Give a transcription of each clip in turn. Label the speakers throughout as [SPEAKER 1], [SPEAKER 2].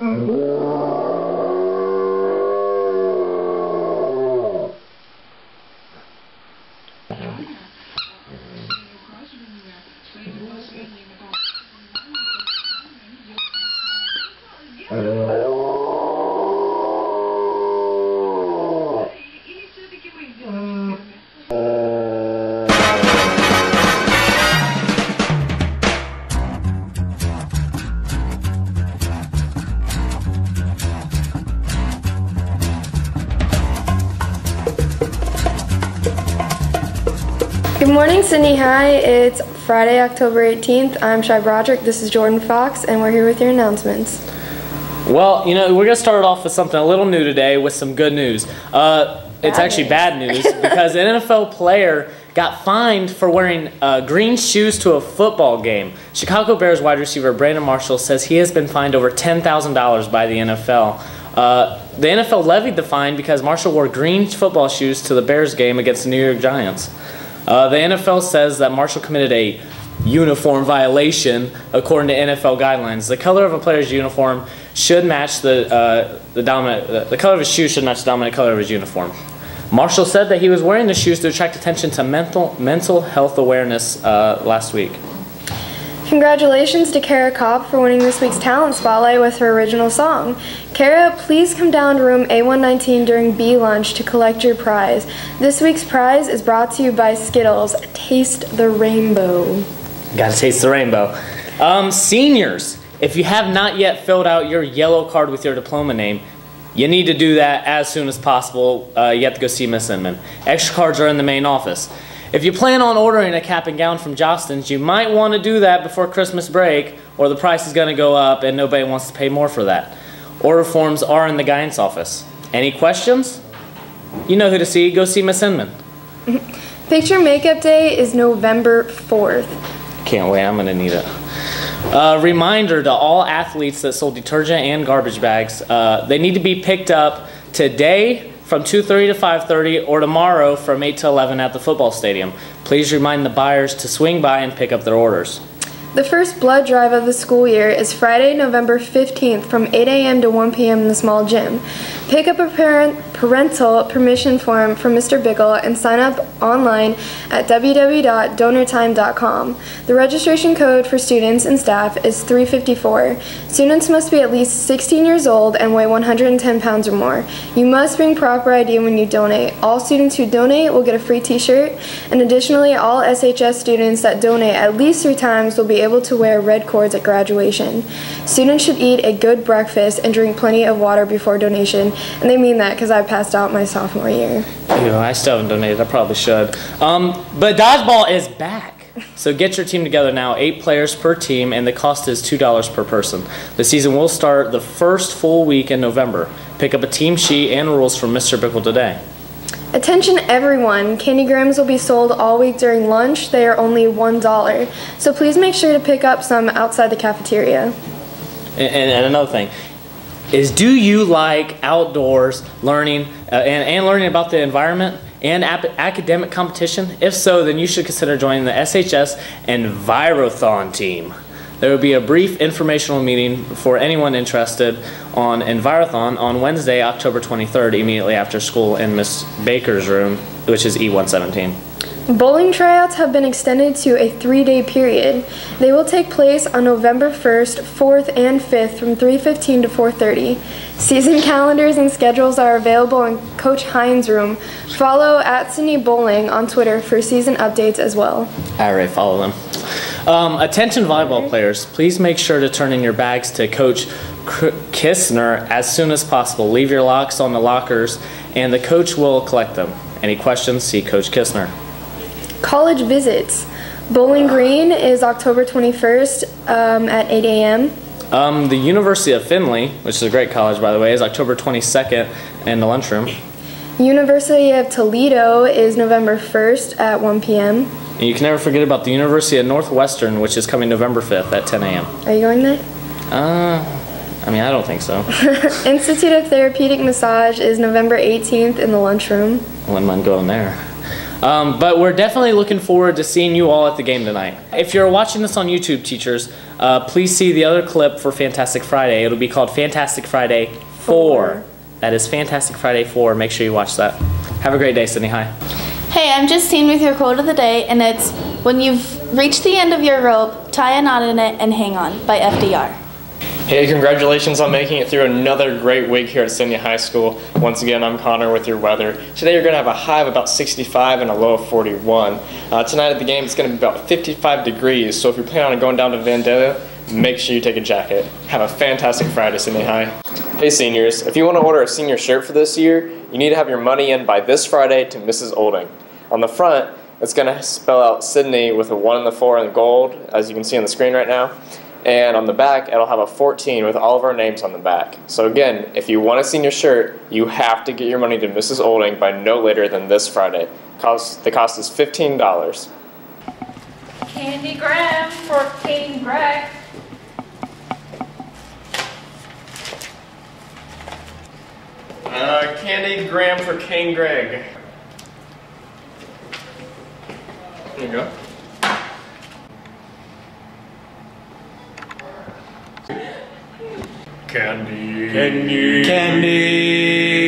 [SPEAKER 1] Hello. Good morning, Sidney Hi, It's Friday, October 18th. I'm Shy Broderick. This is Jordan Fox, and we're here with your announcements.
[SPEAKER 2] Well, you know, we're going to start off with something a little new today with some good news. Uh, it's
[SPEAKER 1] Bad
[SPEAKER 2] actually
[SPEAKER 1] news.
[SPEAKER 2] bad news because an NFL player got fined for wearing uh, green shoes to a football game. Chicago Bears wide receiver Brandon Marshall says he has been fined over $10,000 by the NFL. Uh, the NFL levied the fine because Marshall wore green football shoes to the Bears game against the New York Giants. Uh, the NFL says that Marshall committed a uniform violation according to NFL guidelines. The color of a player's uniform should match the uh, the dominant the, color of his shoes should match the dominant color of his uniform. Marshall said that he was wearing the shoes to attract attention to mental mental health awareness uh, last week.
[SPEAKER 1] Congratulations to Kara Cobb for winning this week's Talent Spotlight with her original song. Kara, please come down to room A119 during B lunch to collect your prize. This week's prize is brought to you by Skittles. Taste the rainbow.
[SPEAKER 2] Got to taste the rainbow. Um, seniors, if you have not yet filled out your yellow card with your diploma name, you need to do that as soon as possible. Uh, you have to go see Miss Inman. Extra cards are in the main office. If you plan on ordering a cap and gown from Jostens, you might want to do that before Christmas break, or the price is going to go up and nobody wants to pay more for that. Order forms are in the guidance office. Any questions? You know who to see. Go see Miss Inman.
[SPEAKER 1] Picture Makeup Day is November 4th.
[SPEAKER 2] Can't wait, I'm gonna need it. Uh, reminder to all athletes that sold detergent and garbage bags, uh, they need to be picked up today from 2.30 to 5.30 or tomorrow from 8 to 11 at the football stadium. Please remind the buyers to swing by and pick up their orders.
[SPEAKER 1] The first blood drive of the school year is Friday, November 15th from 8 a.m. to 1 p.m. in the small gym. Pick up a parent, parental permission form from Mr. Bickle and sign up online at www.donortime.com. The registration code for students and staff is 354. Students must be at least 16 years old and weigh 110 pounds or more. You must bring proper ID when you donate. All students who donate will get a free t-shirt, and additionally, all SHS students that donate at least three times will be able to wear red cords at graduation. Students should eat a good breakfast and drink plenty of water before donation, and they mean that because I passed out my sophomore year.
[SPEAKER 2] Ew, I still haven't donated. I probably should. Um, but dodgeball is back. So get your team together now. Eight players per team, and the cost is two dollars per person. The season will start the first full week in November. Pick up a team sheet and rules from Mr. Bickle today.
[SPEAKER 1] Attention everyone, candy grams will be sold all week during lunch. They are only $1. So please make sure to pick up some outside the cafeteria.
[SPEAKER 2] And, and, another thing is, do you like outdoors learning uh, and, and learning about the environment and academic competition? If so, then you should consider joining the SHS Envirothon team. There will be a brief informational meeting for anyone interested on Envirothon on Wednesday, October 23rd, immediately after school in Miss Baker's room, which is E E117.
[SPEAKER 1] Bowling tryouts have been extended to a three day period. They will take place on November 1st, 4th, and 5th from 3.15 to 4.30. Season calendars and schedules are available in Coach Hines' room. Follow at Sidney Bowling on Twitter for season updates as well.
[SPEAKER 2] All right, follow them. Um, attention volleyball players, please make sure to turn in your bags to Coach Kistner as soon as possible. Leave your locks on the lockers and the coach will collect them. Any questions, see Coach Kistner.
[SPEAKER 1] College visits. Bowling Green is October 21st um, at 8 a.m.
[SPEAKER 2] Um, the University of Findlay, which is a great college by the way, is October 22nd in the lunchroom.
[SPEAKER 1] University of Toledo is November 1st at 1 p.m.
[SPEAKER 2] And you can never forget about the University of Northwestern, which is coming November 5th at 10 a.m.
[SPEAKER 1] Are you going there?
[SPEAKER 2] Uh, I mean, I don't think so.
[SPEAKER 1] Institute of Therapeutic Massage is November 18th in the lunchroom.
[SPEAKER 2] Wouldn't mind going there. Um, but we're definitely looking forward to seeing you all at the game tonight. If you're watching this on YouTube, teachers, uh, please see the other clip for Fantastic Friday. It'll be called Fantastic Friday 4.
[SPEAKER 1] Four.
[SPEAKER 2] That is Fantastic Friday 4. Make sure you watch that. Have a great day, Sidney. Hi.
[SPEAKER 3] Hey, I'm Justine with your quote of the day, and it's when you've reached the end of your rope, tie a knot in it and hang on by FDR.
[SPEAKER 4] Hey, congratulations on making it through another great week here at Sidney High School. Once again, I'm Connor with your weather. Today you're going to have a high of about 65 and a low of 41. Uh, tonight at the game it's going to be about 55 degrees, so if you're planning on going down to Vandalia, make sure you take a jacket. Have a fantastic Friday, Sidney High. Hey seniors, if you want to order a senior shirt for this year, you need to have your money in by this Friday to Mrs. Olding. On the front, it's going to spell out Sidney with a 1 and the 4 in gold, as you can see on the screen right now. And on the back, it'll have a 14 with all of our names on the back. So again, if you want a senior shirt, you have to get your money to Mrs. Olding by no later than this Friday. Cost, the cost is $15.
[SPEAKER 5] Candy gram for King Greg.
[SPEAKER 4] Uh, Candy gram for Kane Greg. There you go. Candy. Candy.
[SPEAKER 6] Candy.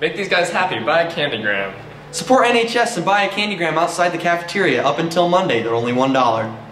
[SPEAKER 4] Make these guys happy. Buy a Candy gram.
[SPEAKER 6] Support NHS and buy a candygram outside the cafeteria up until Monday. They're only $1.